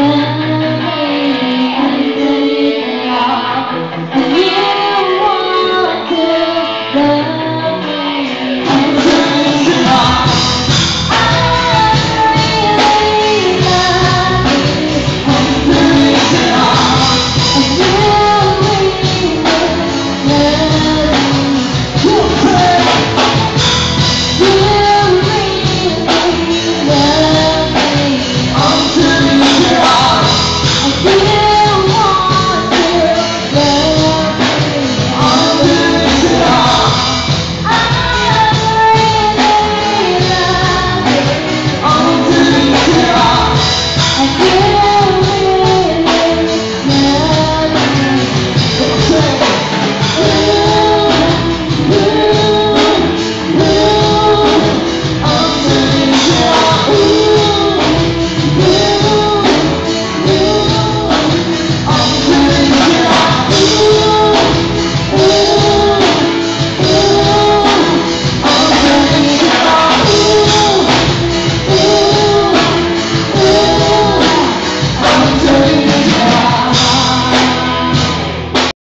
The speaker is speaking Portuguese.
lugar.